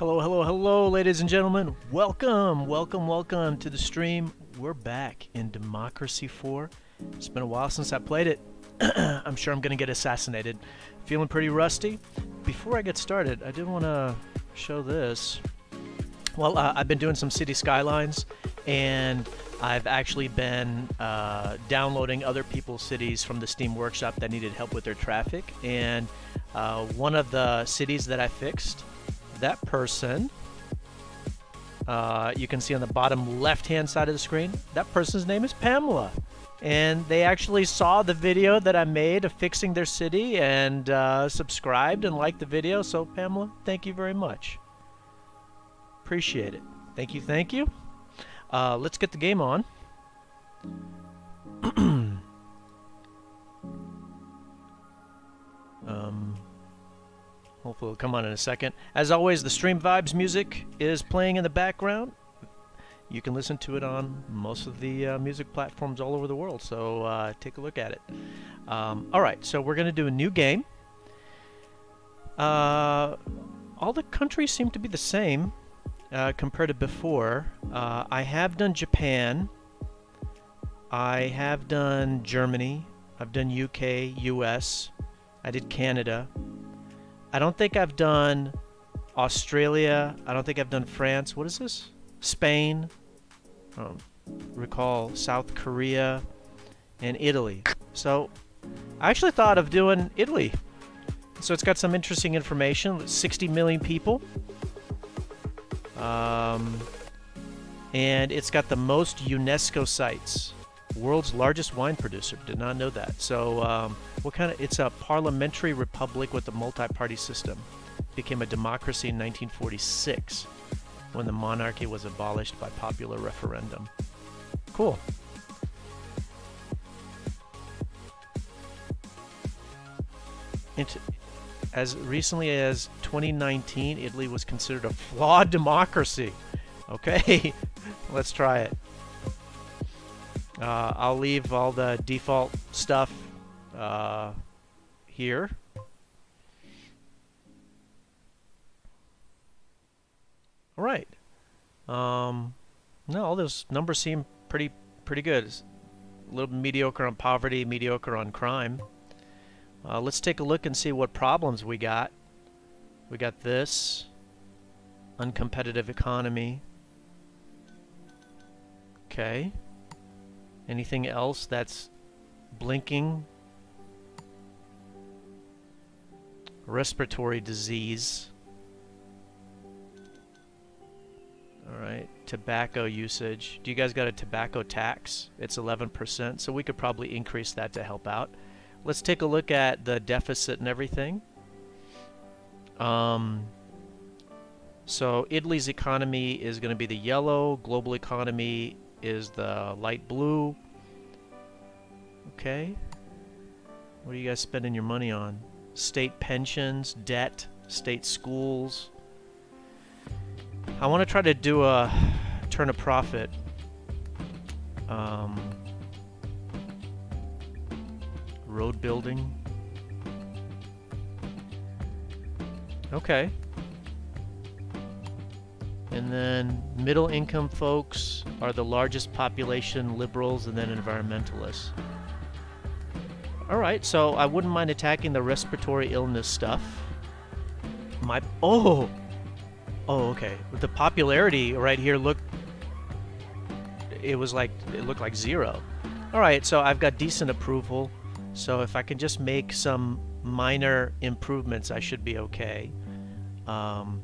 Hello, hello, hello, ladies and gentlemen. Welcome, welcome, welcome to the stream. We're back in Democracy 4. It's been a while since I played it. I'm sure I'm going to get assassinated. Feeling pretty rusty. Before I get started, I did want to show this. Well, uh, I've been doing some city skylines, and I've actually been uh, downloading other people's cities from the Steam Workshop that needed help with their traffic. And uh, one of the cities that I fixed that person, uh, you can see on the bottom left-hand side of the screen, that person's name is Pamela. And they actually saw the video that I made of fixing their city and uh, subscribed and liked the video. So, Pamela, thank you very much. Appreciate it. Thank you, thank you. Uh, let's get the game on. Hopefully it'll come on in a second. As always, the Stream Vibes music is playing in the background. You can listen to it on most of the uh, music platforms all over the world, so uh, take a look at it. Um, Alright, so we're going to do a new game. Uh, all the countries seem to be the same uh, compared to before. Uh, I have done Japan. I have done Germany. I've done UK, US. I did Canada. I don't think I've done Australia. I don't think I've done France. What is this? Spain. Um, recall South Korea and Italy. So I actually thought of doing Italy. So it's got some interesting information. 60 million people. Um, and it's got the most UNESCO sites. World's largest wine producer. Did not know that. So, um, what kind of? It's a parliamentary republic with a multi-party system. Became a democracy in 1946, when the monarchy was abolished by popular referendum. Cool. as recently as 2019, Italy was considered a flawed democracy. Okay, let's try it. Uh, I'll leave all the default stuff uh, here. All right. Um, no, all those numbers seem pretty pretty good. It's a little mediocre on poverty, mediocre on crime. Uh, let's take a look and see what problems we got. We got this. Uncompetitive economy. Okay. Anything else that's blinking? Respiratory disease. Alright, tobacco usage. Do you guys got a tobacco tax? It's 11%, so we could probably increase that to help out. Let's take a look at the deficit and everything. Um, so Italy's economy is going to be the yellow, global economy is the light blue. Okay. What are you guys spending your money on? State pensions, debt, state schools. I want to try to do a turn a profit. Um, road building. Okay. And then middle income folks are the largest population, liberals, and then environmentalists. Alright, so I wouldn't mind attacking the respiratory illness stuff. My... Oh! Oh, okay. The popularity right here looked... It was like... It looked like zero. Alright, so I've got decent approval. So if I can just make some minor improvements, I should be okay. Um,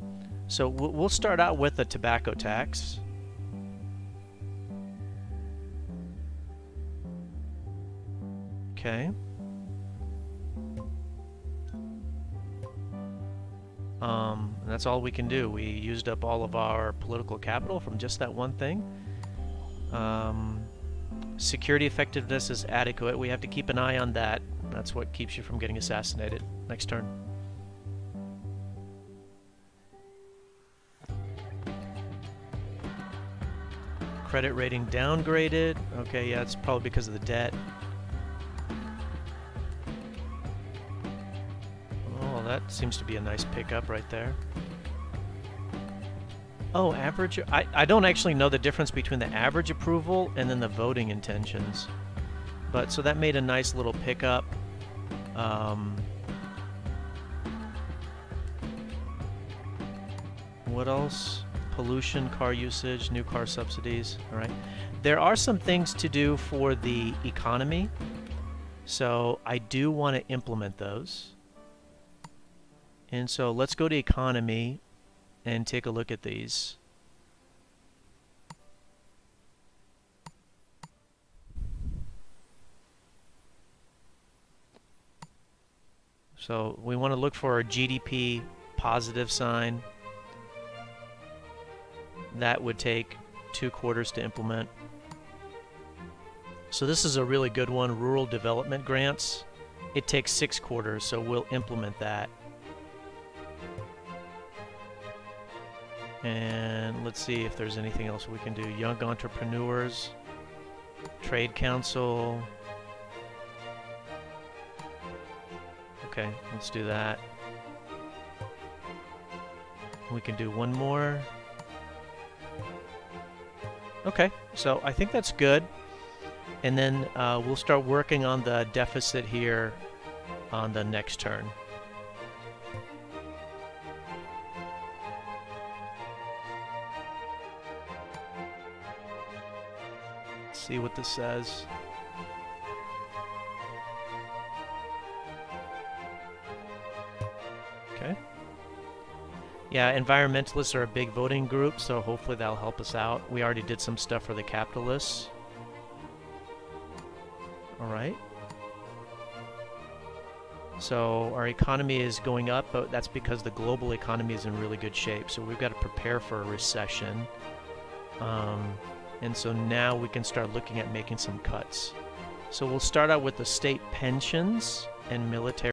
so we'll start out with the tobacco tax. Okay. Um, that's all we can do. We used up all of our political capital from just that one thing. Um, security effectiveness is adequate. We have to keep an eye on that. That's what keeps you from getting assassinated. Next turn. Credit rating downgraded. Okay, yeah, it's probably because of the debt. Seems to be a nice pickup right there. Oh, average. I, I don't actually know the difference between the average approval and then the voting intentions. But so that made a nice little pickup. Um, what else? Pollution, car usage, new car subsidies. All right. There are some things to do for the economy. So I do want to implement those. And so let's go to economy and take a look at these. So we want to look for a GDP positive sign. That would take two quarters to implement. So this is a really good one, Rural Development Grants. It takes six quarters, so we'll implement that. And let's see if there's anything else we can do. Young Entrepreneurs, Trade Council. Okay, let's do that. We can do one more. Okay, so I think that's good. And then uh, we'll start working on the deficit here on the next turn. See what this says. Okay. Yeah, environmentalists are a big voting group, so hopefully that'll help us out. We already did some stuff for the capitalists. Alright. So our economy is going up, but that's because the global economy is in really good shape. So we've got to prepare for a recession. Um, and so now we can start looking at making some cuts. So we'll start out with the state pensions and military